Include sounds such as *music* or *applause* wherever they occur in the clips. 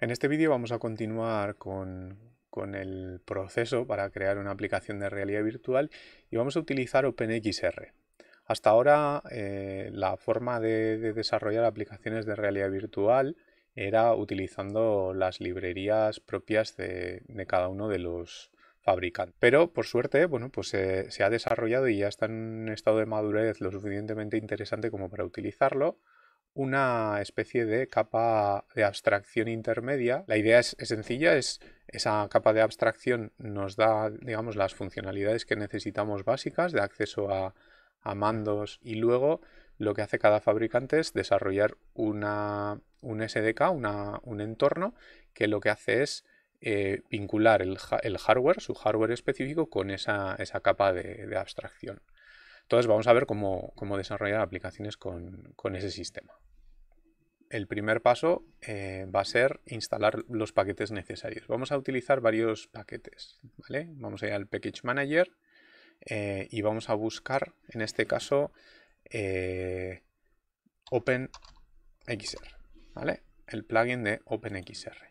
En este vídeo vamos a continuar con, el proceso para crear una aplicación de realidad virtual y vamos a utilizar OpenXR. Hasta ahora eh, la forma de, desarrollar aplicaciones de realidad virtual era utilizando las librerías propias de, cada uno de los fabricantes. Pero por suerte, bueno, pues se ha desarrollado y ya está en un estado de madurez lo suficientemente interesante como para utilizarlo una especie de capa de abstracción intermedia. La idea es, sencilla, es esa capa de abstracción nos da, digamos, las funcionalidades que necesitamos básicas de acceso a, mandos y luego lo que hace cada fabricante es desarrollar una, un SDK, un entorno que lo que hace es eh, vincular el, hardware, su hardware específico, con esa, capa de, abstracción. Entonces vamos a ver cómo, desarrollar aplicaciones con ese sistema el primer paso eh, va a ser instalar los paquetes necesarios. Vamos a utilizar varios paquetes. ¿vale? Vamos a ir al Package Manager eh, y vamos a buscar, en este caso, eh, OpenXR. ¿vale? El plugin de OpenXR.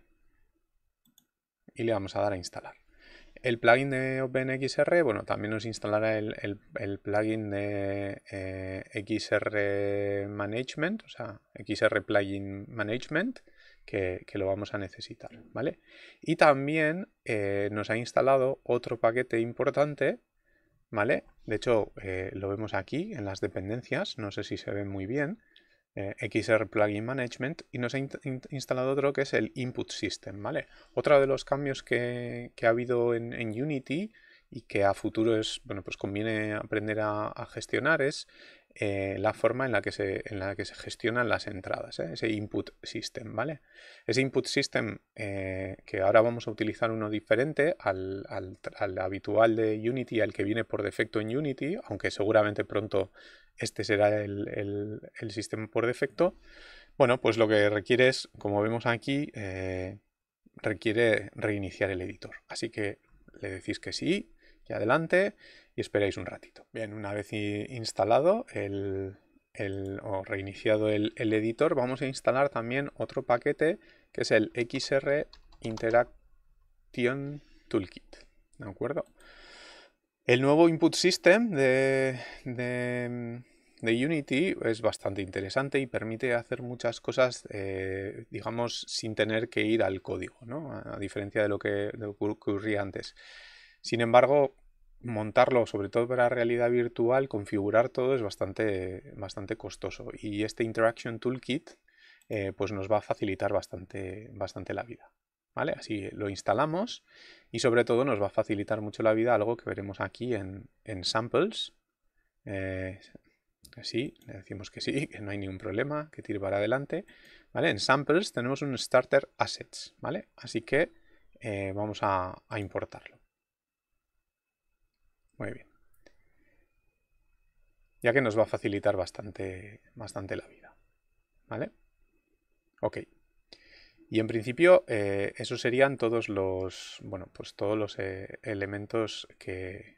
Y le vamos a dar a instalar. El plugin de OpenXR, bueno, también nos instalará el, plugin de eh, XR Management, o sea, XR Plugin Management, que, lo vamos a necesitar, ¿vale? Y también eh, nos ha instalado otro paquete importante, ¿vale? De hecho, eh, lo vemos aquí en las dependencias, no sé si se ve muy bien, eh, XR Plugin Management y nos ha instalado otro que es el Input System, ¿vale? Otro de los cambios que, ha habido en, Unity y que a futuro es, bueno, pues conviene aprender a, gestionar es eh, la forma en la que se, en la que se gestionan las entradas, ¿eh? ese input system, ¿vale? Ese input system que ahora vamos a utilizar uno diferente al, al, habitual de Unity, al que viene por defecto en Unity, aunque seguramente pronto este será el, sistema por defecto. Bueno, pues lo que requiere es, como vemos aquí, eh, requiere reiniciar el editor. Así que le decís que sí y adelante y esperáis un ratito. Bien, una vez instalado el, o reiniciado el, editor, vamos a instalar también otro paquete que es el XR Interaction Toolkit. ¿De acuerdo? El nuevo input system de, Unity es bastante interesante y permite hacer muchas cosas, eh, digamos, sin tener que ir al código, ¿no? a, diferencia de lo, que, ocurría antes. Sin embargo, montarlo, sobre todo para realidad virtual, configurar todo es bastante, bastante costoso. Y este Interaction Toolkit eh, pues nos va a facilitar bastante, bastante la vida. Así lo instalamos y sobre todo nos va a facilitar mucho la vida algo que veremos aquí en, samples. Eh, sí, le decimos que sí, *laughs* que no hay ningún problema, que tire para adelante. ¿Vale? En samples tenemos un starter assets, ¿vale? Así que eh, vamos a, a, importarlo. Muy bien. Ya que nos va a facilitar bastante, bastante la vida. ¿Vale? Ok. Y en principio, eh, esos serían todos los, bueno, pues todos los eh, elementos que,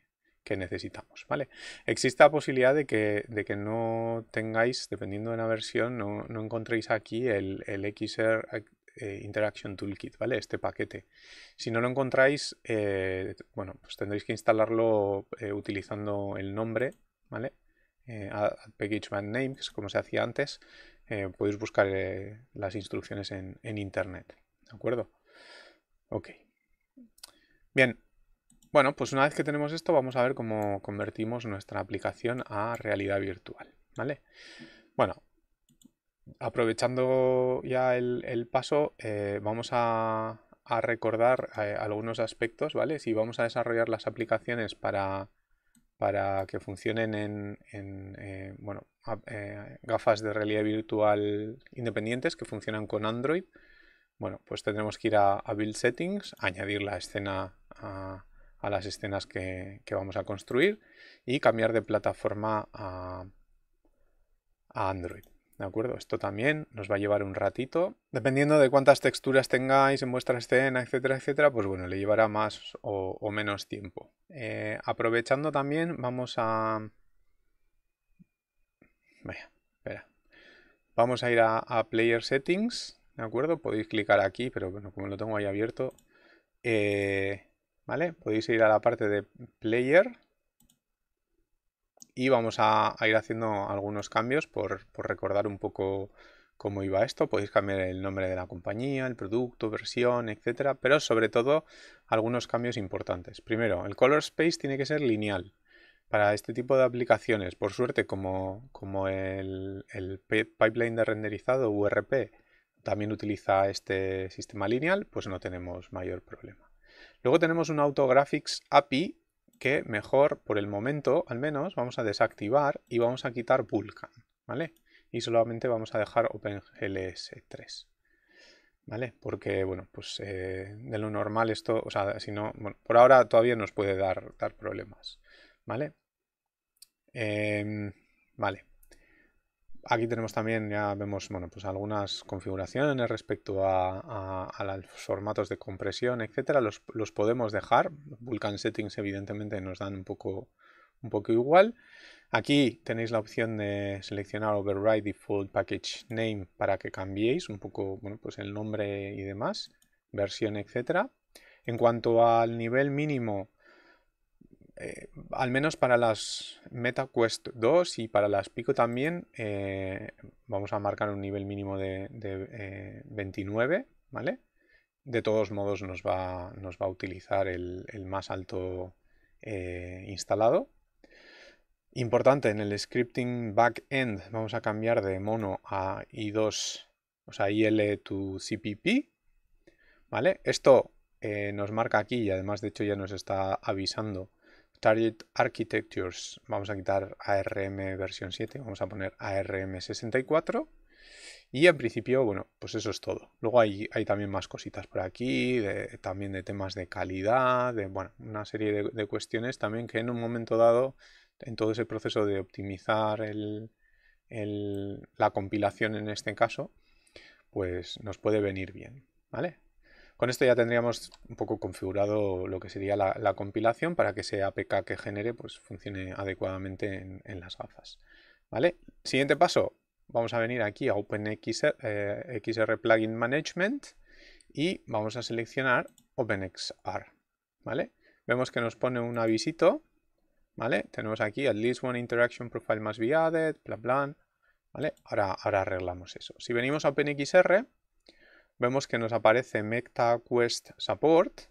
necesitamos, ¿vale? Existe la posibilidad de que, de que no tengáis, dependiendo de la versión, no, encontréis aquí el, el XR eh, Interaction Toolkit, ¿vale? Este paquete. Si no lo encontráis, bueno, pues tendréis que instalarlo utilizando el nombre, ¿vale? Package Name, que es como se hacía antes, eh, podéis buscar eh, las instrucciones en, internet. ¿De acuerdo? Ok. Bien. Bueno, pues una vez que tenemos esto, vamos a ver cómo convertimos nuestra aplicación a realidad virtual. ¿Vale? Bueno, aprovechando ya el, paso, eh, vamos a, recordar algunos aspectos, ¿vale? Si vamos a desarrollar las aplicaciones para para que funcionen en, eh, bueno, eh, gafas de realidad virtual independientes que funcionan con Android. Bueno, pues tendremos que ir a, Build Settings, añadir la escena a, las escenas que, vamos a construir y cambiar de plataforma a Android. ¿De acuerdo? Esto también nos va a llevar un ratito. Dependiendo de cuántas texturas tengáis en vuestra escena, etcétera, etcétera, pues bueno, le llevará más o, menos tiempo. Eh, aprovechando también, vamos a... Vaya, espera. Vamos a ir a, Player Settings, ¿de acuerdo? Podéis clicar aquí, pero bueno, como lo tengo ahí abierto, eh, ¿vale? Podéis ir a la parte de Player y vamos a, ir haciendo algunos cambios por, recordar un poco cómo iba esto. Podéis cambiar el nombre de la compañía, el producto, versión, etcétera, pero sobre todo algunos cambios importantes. Primero, el color space tiene que ser lineal para este tipo de aplicaciones. Por suerte, como, como el, el, pipeline de renderizado URP también utiliza este sistema lineal, pues no tenemos mayor problema. Luego tenemos un Autographics API que mejor por el momento al menos vamos a desactivar y vamos a quitar Vulkan, ¿vale? Y solamente vamos a dejar OpenGLS 3. ¿Vale? Porque, bueno, pues eh, de lo normal esto, o sea, si no, bueno, por ahora todavía nos puede dar, dar problemas, ¿vale? Em, vale. Aquí tenemos también, ya vemos, bueno, pues algunas configuraciones respecto a, los formatos de compresión, etcétera. Los, podemos dejar. Vulkan Settings, evidentemente, nos dan un poco, un poco igual. Aquí tenéis la opción de seleccionar Override Default Package Name para que cambiéis un poco, bueno, pues el nombre y demás, versión, etcétera. En cuanto al nivel mínimo, eh, al menos para las MetaQuest 2 y para las Pico también, eh, vamos a marcar un nivel mínimo de, 29, eh, ¿vale? De todos modos nos va, nos va a utilizar el, más alto instalado. Importante, en el scripting backend vamos a cambiar de mono a i2, o sea, IL to CPP, ¿vale? Esto nos marca aquí y además de hecho ya nos está avisando Target Architectures, vamos a quitar ARM versión 7, vamos a poner ARM 64. Y en principio, bueno, pues eso es todo. Luego hay, hay también más cositas por aquí, también de temas de calidad, de, bueno, una serie de, cuestiones también que en un momento dado, en todo ese proceso de optimizar la compilación en este caso, pues nos puede venir bien, ¿vale? Con esto ya tendríamos un poco configurado lo que sería la, compilación para que ese APK que genere pues, funcione adecuadamente en, las gafas. ¿Vale? Siguiente paso, vamos a venir aquí a OpenXR eh, Plugin Management y vamos a seleccionar OpenXR. ¿Vale? Vemos que nos pone un avisito. ¿Vale? Tenemos aquí at least one interaction profile must be added, bla bla. ¿Vale? Ahora, ahora arreglamos eso. Si venimos a OpenXR, vemos que nos aparece MetaQuest Support,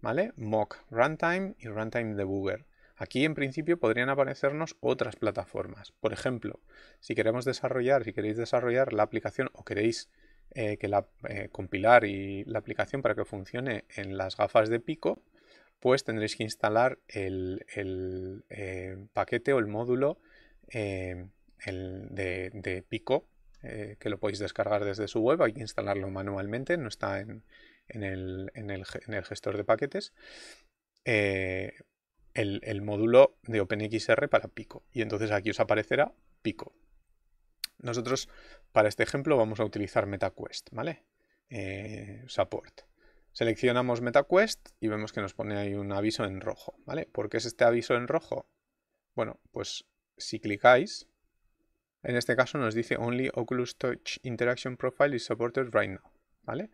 ¿vale? Mock Runtime y Runtime Debugger. Aquí en principio podrían aparecernos otras plataformas. Por ejemplo, si queremos desarrollar, si queréis desarrollar la aplicación o queréis eh, que la, eh, compilar y la aplicación para que funcione en las gafas de Pico, pues tendréis que instalar el, eh, paquete o el módulo de, de Pico eh, que lo podéis descargar desde su web, hay que instalarlo manualmente, no está en, el, gestor de paquetes. Eh, el, módulo de OpenXR para Pico. Y entonces aquí os aparecerá Pico. Nosotros para este ejemplo vamos a utilizar MetaQuest, ¿vale? Eh, support. Seleccionamos MetaQuest y vemos que nos pone ahí un aviso en rojo, ¿vale? ¿Por qué es este aviso en rojo? Bueno, pues si clicáis en este caso nos dice Only Oculus Touch Interaction Profile is supported right now. ¿Vale?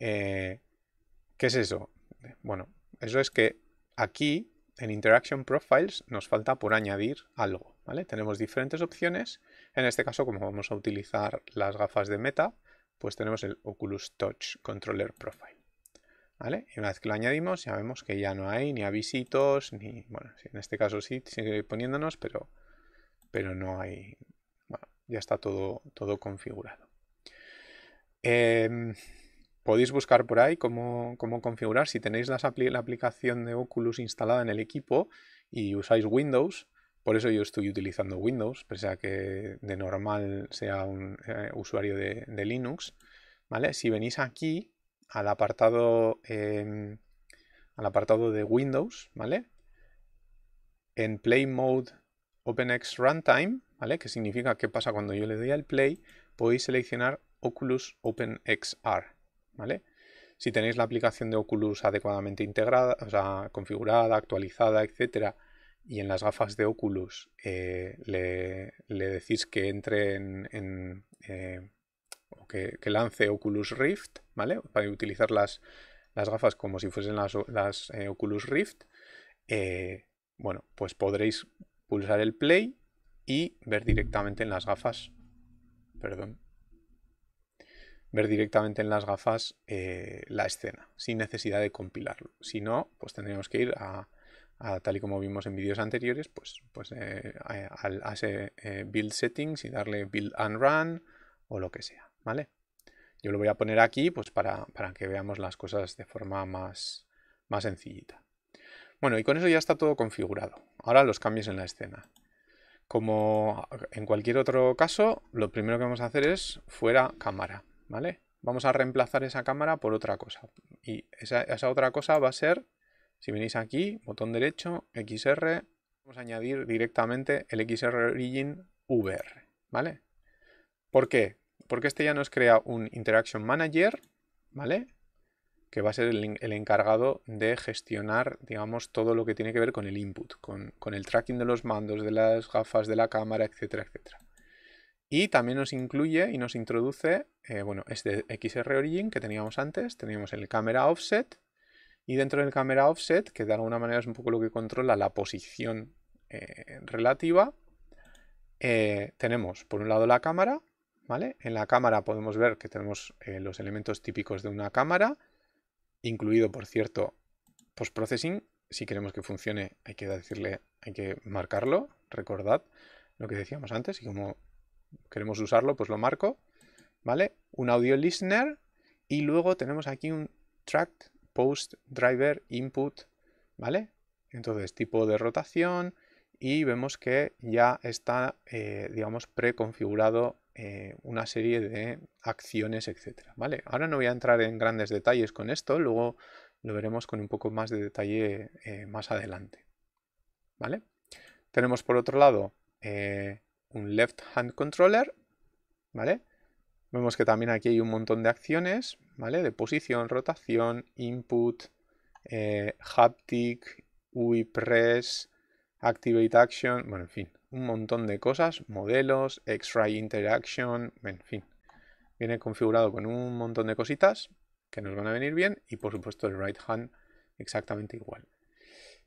Eh, ¿Qué es eso? Bueno, eso es que aquí en Interaction Profiles nos falta por añadir algo. ¿vale? Tenemos diferentes opciones. En este caso, como vamos a utilizar las gafas de Meta, pues tenemos el Oculus Touch Controller Profile. ¿Vale? Y una vez que lo añadimos, ya vemos que ya no hay ni avisitos, ni. Bueno, en este caso sí, sigue poniéndonos, pero, pero no hay, ya está todo, todo configurado. Em, podéis buscar por ahí cómo, configurar. Si tenéis la aplicación de Oculus instalada en el equipo y usáis Windows, por eso yo estoy utilizando Windows, pese a que de normal sea un eh, usuario de, Linux. ¿vale? Si venís aquí al apartado, em, al apartado de Windows, ¿vale? En Play Mode OpenX Runtime, ¿vale? Que significa qué pasa cuando yo le doy al play, podéis seleccionar Oculus OpenXR, ¿vale? Si tenéis la aplicación de Oculus adecuadamente integrada, o sea, configurada, actualizada, etcétera, y en las gafas de Oculus eh, le, decís que entre en, eh, o que, lance Oculus Rift, ¿vale? Para utilizar las, las gafas como si fuesen las, eh, Oculus Rift, bueno, pues podréis pulsar el play y ver directamente en las gafas, perdón, ver directamente en las gafas eh, la escena, sin necesidad de compilarlo. Si no, pues tendríamos que ir a, tal y como vimos en vídeos anteriores, pues, pues eh, a, ese eh, build settings y darle build and run o lo que sea, ¿vale? Yo lo voy a poner aquí pues para, que veamos las cosas de forma más, más sencillita. Bueno, y con eso ya está todo configurado. Ahora los cambios en la escena. Como en cualquier otro caso, lo primero que vamos a hacer es fuera cámara. ¿vale? Vamos a reemplazar esa cámara por otra cosa. Y esa, otra cosa va a ser, si venís aquí, botón derecho, XR, vamos a añadir directamente el XR Origin VR, ¿vale? ¿Por qué? Porque este ya nos crea un Interaction Manager, ¿vale? Que va a ser el, encargado de gestionar, digamos, todo lo que tiene que ver con el input, con, con el tracking de los mandos, de las gafas de la cámara, etcétera, etcétera. Y también nos incluye y nos introduce, eh, bueno, este XR Origin que teníamos antes, teníamos el Camera Offset y dentro del Camera Offset, que de alguna manera es un poco lo que controla la posición eh, relativa, eh, tenemos por un lado la cámara, ¿vale? En la cámara podemos ver que tenemos los elementos típicos de una cámara, incluido, por cierto, post-processing. Si queremos que funcione hay que decirle, hay que marcarlo, recordad lo que decíamos antes y como queremos usarlo, pues lo marco, ¿vale? Un audio listener y luego tenemos aquí un track post driver input, ¿vale? Entonces, tipo de rotación y vemos que ya está, eh, digamos, preconfigurado eh, una serie de acciones, etcétera, ¿vale? Ahora no voy a entrar en grandes detalles con esto, luego lo veremos con un poco más de detalle eh, más adelante, ¿vale? Tenemos por otro lado un left hand controller, ¿vale? Vemos que también aquí hay un montón de acciones, ¿vale? De posición, rotación, input, eh, haptic, UI press, activate action, bueno, en fin, un montón de cosas, modelos, X-ray interaction, en fin. Viene configurado con un montón de cositas que nos van a venir bien y por supuesto el right hand exactamente igual.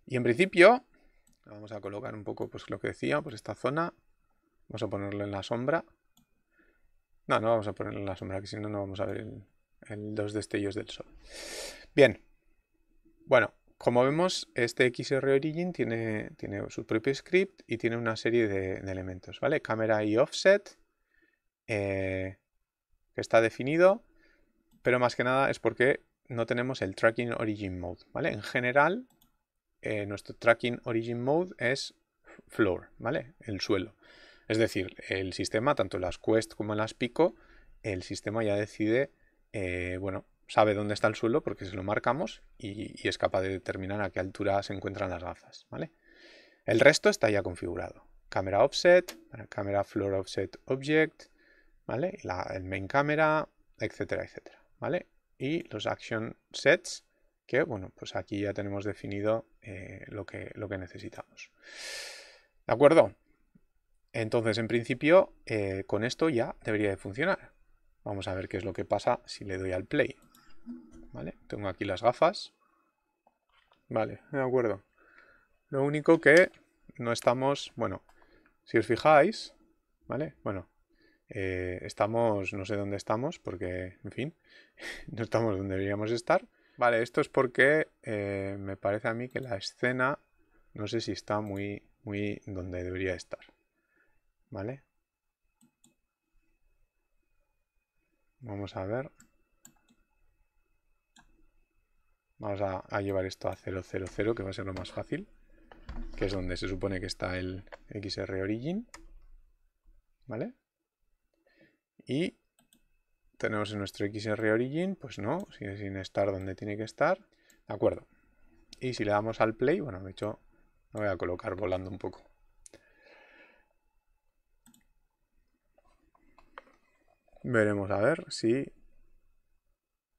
Y en principio, vamos a colocar un poco pues lo que decía, pues esta zona Vamos a ponerlo en la sombra. No, no vamos a ponerlo en la sombra, que si no, no vamos a ver el, dos destellos del sol. Bien. Bueno, como vemos, este XR Origin tiene, tiene su propio script y tiene una serie de, elementos, ¿vale? Cámara y offset, eh, que está definido, pero más que nada es porque no tenemos el Tracking Origin Mode, ¿vale? En general, eh, nuestro Tracking Origin Mode es floor, ¿vale? El suelo. Es decir, el sistema, tanto las Quest como las Pico, el sistema ya decide, eh, bueno, sabe dónde está el suelo porque se lo marcamos y, es capaz de determinar a qué altura se encuentran las gafas, ¿vale? El resto está ya configurado. Cámara offset, cámara floor offset object, ¿vale? el main camera, etcétera, etcétera, ¿vale? Y los action sets, que, bueno, pues aquí ya tenemos definido eh, lo, que, lo que necesitamos. ¿De acuerdo? Entonces, en principio, eh, con esto ya debería de funcionar. Vamos a ver qué es lo que pasa si le doy al play. ¿Vale? Tengo aquí las gafas. Vale, de acuerdo. Lo único que no estamos... Bueno, si os fijáis, ¿vale? Bueno, eh, estamos... No sé dónde estamos porque, en fin, *laughs* no estamos donde deberíamos estar. Vale, esto es porque eh, me parece a mí que la escena no sé si está muy, muy donde debería estar. ¿Vale? Vamos a ver. Vamos a, llevar esto a 000, que va a ser lo más fácil. Que es donde se supone que está el XR Origin. ¿Vale? Y tenemos en nuestro XR Origin, pues no, sin estar donde tiene que estar. De acuerdo. Y si le damos al play, bueno, de hecho, lo voy a colocar volando un poco. Veremos a ver si...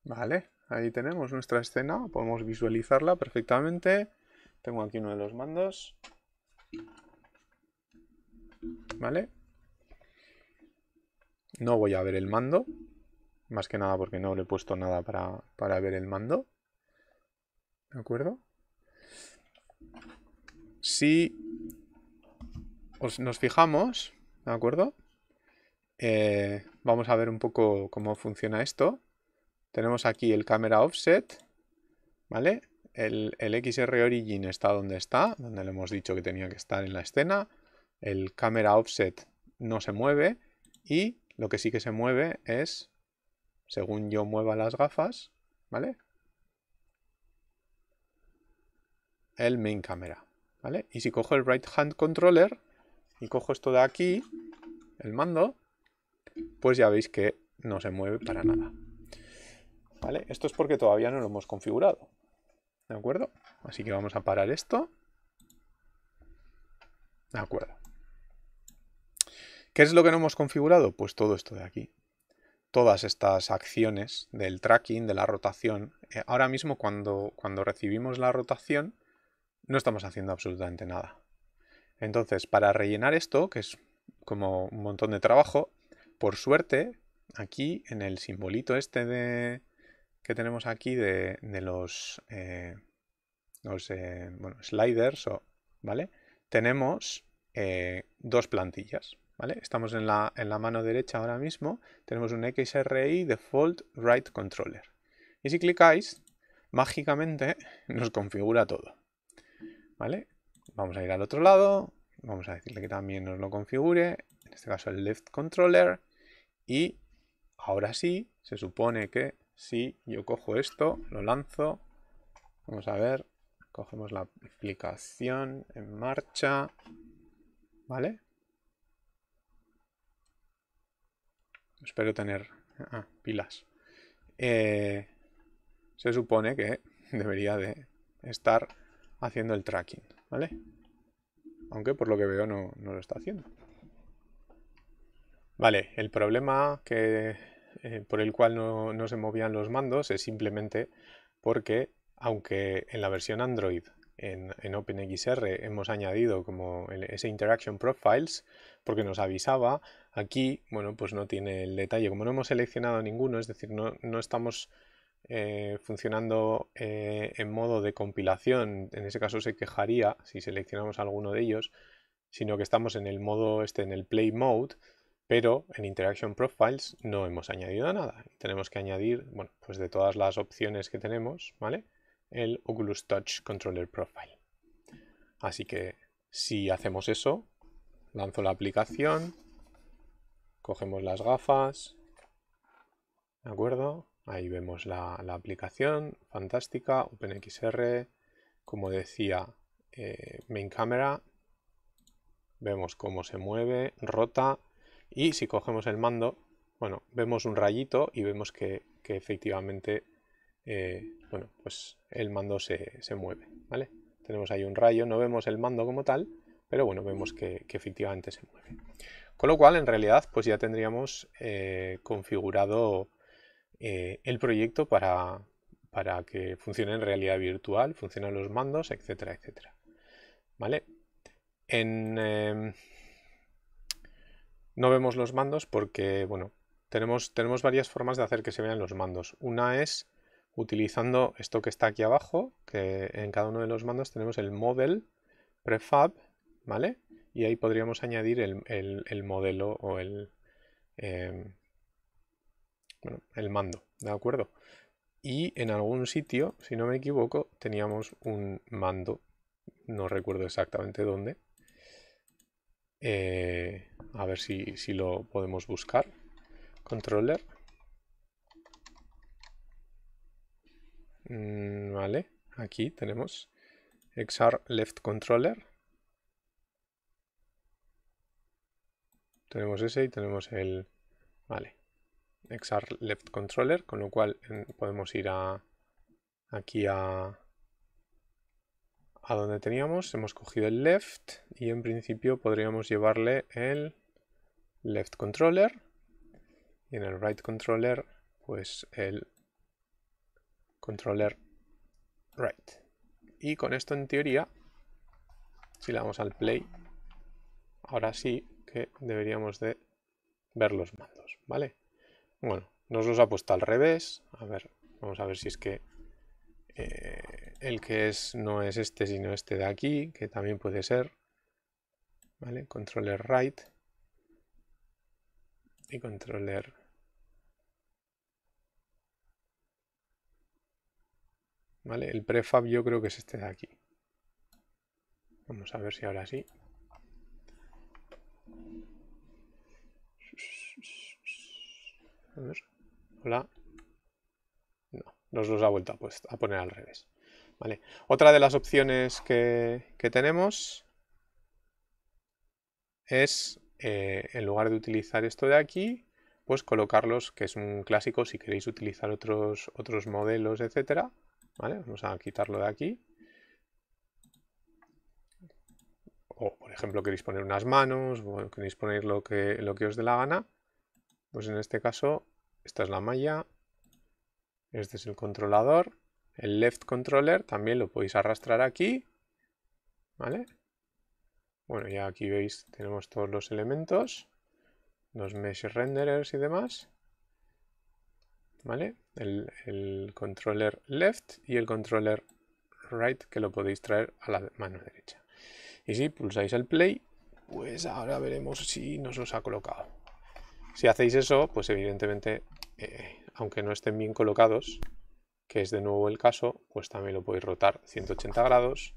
Vale, ahí tenemos nuestra escena. Podemos visualizarla perfectamente. Tengo aquí uno de los mandos. Vale. No voy a ver el mando, más que nada porque no le he puesto nada para, para ver el mando. ¿De acuerdo? Si nos fijamos, ¿de acuerdo? Eh, vamos a ver un poco cómo funciona esto. Tenemos aquí el camera offset, ¿vale? El, el, XR origin está donde está, donde le hemos dicho que tenía que estar en la escena. El camera offset no se mueve y lo que sí que se mueve es, según yo mueva las gafas, ¿vale? El main camera, ¿vale? Y si cojo el right hand controller y cojo esto de aquí, el mando, pues ya veis que no se mueve para nada. Esto es porque todavía no lo hemos configurado. ¿De acuerdo? Así que vamos a parar esto. De acuerdo. ¿Qué es lo que no hemos configurado? Pues todo esto de aquí. Todas estas acciones del tracking, de la rotación. Eh, ahora mismo cuando, cuando recibimos la rotación no estamos haciendo absolutamente nada. Entonces, para rellenar esto, que es como un montón de trabajo, por suerte, aquí en el simbolito este de, que tenemos aquí de, los, eh, eh, sliders, ¿vale? Tenemos eh, dos plantillas, ¿vale? Estamos en la, en la mano derecha ahora mismo, tenemos un XRI Default Right Controller. Y si clicáis, mágicamente *laughs* nos configura todo, ¿vale? Vamos a ir al otro lado, vamos a decirle que también nos lo configure, en este caso el left controller, y ahora sí, se supone que si yo cojo esto, lo lanzo, vamos a ver, cogemos la aplicación en marcha, ¿vale? Espero tener ah, pilas. Eh, se supone que debería de estar haciendo el tracking, ¿vale? Aunque por lo que veo no, lo está haciendo. Vale, el problema que, eh, por el cual no, se movían los mandos es simplemente porque, aunque en la versión Android en, en OpenXR hemos añadido como ese Interaction Profiles, porque nos avisaba, aquí, bueno, pues no tiene el detalle. Como no hemos seleccionado ninguno, es decir, no, no estamos eh, funcionando eh, en modo de compilación, en ese caso se quejaría si seleccionamos alguno de ellos, sino que estamos en el modo este, en el Play Mode, pero en Interaction Profiles no hemos añadido nada. Tenemos que añadir, bueno, pues de todas las opciones que tenemos, ¿vale? El Oculus Touch Controller Profile. Así que si hacemos eso, lanzo la aplicación, cogemos las gafas, ¿de acuerdo? Ahí vemos la, aplicación, fantástica, OpenXR, como decía, eh, main camera, vemos cómo se mueve, rota y si cogemos el mando, bueno, vemos un rayito y vemos que, efectivamente, eh, bueno, pues el mando se, mueve, ¿vale? Tenemos ahí un rayo, no vemos el mando como tal, pero bueno, vemos que, efectivamente se mueve. Con lo cual, en realidad, pues ya tendríamos eh, configurado eh, el proyecto para, para, que funcione en realidad virtual, funcionen los mandos, etcétera, etcétera. ¿Vale? Em, no vemos los mandos porque, bueno, tenemos, tenemos varias formas de hacer que se vean los mandos. Una es utilizando esto que está aquí abajo, que en cada uno de los mandos tenemos el model prefab, ¿vale? Y ahí podríamos añadir el, modelo o el, em, bueno, el mando, ¿de acuerdo? Y en algún sitio, si no me equivoco, teníamos un mando, no recuerdo exactamente dónde. Eh, a ver si, si lo podemos buscar. Controller. Mm, vale, aquí tenemos XR Left Controller. Tenemos ese y tenemos el... Vale, XR Left Controller, con lo cual podemos ir a aquí a, a donde teníamos, hemos cogido el left y en principio podríamos llevarle el left controller y en el right controller pues el controller right. Y con esto en teoría, si le damos al play, ahora sí que deberíamos de ver los mandos, ¿vale? Bueno, nos los ha puesto al revés. A ver, vamos a ver si es que eh, el que es no es este, sino este de aquí, que también puede ser. ¿Vale? Controller right y controller ¿Vale? El prefab yo creo que es este de aquí. Vamos a ver si ahora sí. A. Hola. No, nos los ha vuelto a, pues, a poner al revés. Otra de las opciones que, tenemos es, eh, en lugar de utilizar esto de aquí, pues colocarlos, que es un clásico si queréis utilizar otros, modelos, etcétera. Vamos a quitarlo de aquí. O, por ejemplo, queréis poner unas manos, o queréis poner lo que, lo que os dé la gana. Pues en este caso, esta es la malla, este es el controlador, el left controller también lo podéis arrastrar aquí, ¿vale? Bueno, ya aquí veis, tenemos todos los elementos, los mesh renderers y demás, ¿vale? El, el controller left y el controller right que lo podéis traer a la mano derecha. Y si pulsáis el play, pues ahora veremos si nos los ha colocado. Si hacéis eso, pues evidentemente, eh, aunque no estén bien colocados, que es de nuevo el caso, pues también lo podéis rotar 180 grados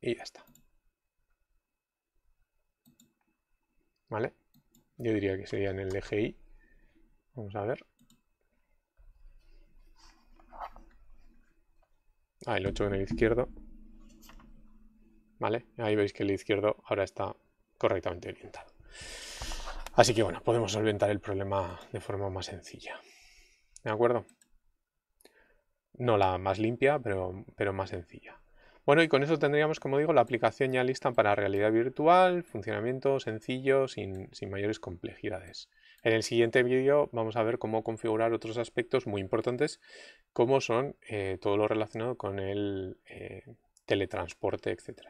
y ya está. ¿Vale? Yo diría que sería en el eje Y. Vamos a ver. Ah, el 8 en el izquierdo. ¿Vale? Ahí veis que el izquierdo ahora está correctamente orientado. Así que bueno, podemos solventar el problema de forma más sencilla. ¿De acuerdo? No la más limpia, pero, pero más sencilla. Bueno, y con eso tendríamos, como digo, la aplicación ya lista para realidad virtual, funcionamiento sencillo, sin, mayores complejidades. En el siguiente vídeo vamos a ver cómo configurar otros aspectos muy importantes, como son eh, todo lo relacionado con el eh, teletransporte, etc.